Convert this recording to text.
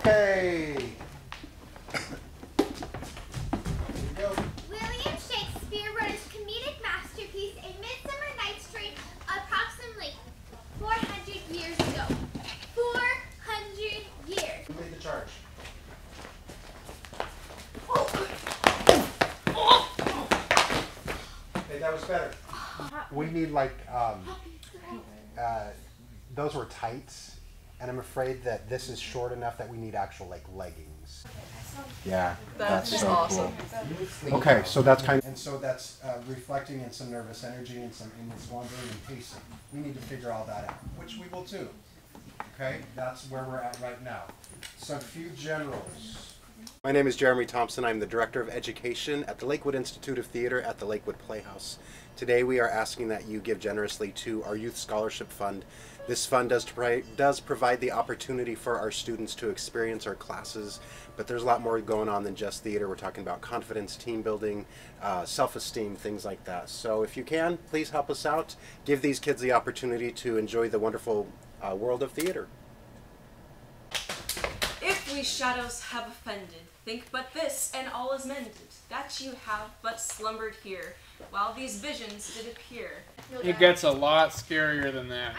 Okay. Go. William Shakespeare wrote his comedic masterpiece, A Midsummer Night's Dream, approximately 400 years ago. 400 years. Who made the charge? Hey, that was better. We need like, um, uh, those were tights, and I'm afraid that this is short enough that we need actual like leggings. Yeah, That's so awesome. Okay, so that's kind of, and so that's uh, reflecting in some nervous energy and some aimless wandering and pacing. We need to figure all that out, which we will too. Okay, that's where we're at right now. Some few generals. My name is Jeremy Thompson. I'm the Director of Education at the Lakewood Institute of Theater at the Lakewood Playhouse. Today we are asking that you give generously to our Youth Scholarship Fund. This fund does, pri- does provide the opportunity for our students to experience our classes, but there's a lot more going on than just theater. We're talking about confidence, team building, uh, self esteem, things like that. So if you can, please help us out. Give these kids the opportunity to enjoy the wonderful uh, world of theater. If we shadows have offended, think but this, and all is mended. That you have but slumbered here, while these visions did appear. It gets a lot scarier than that.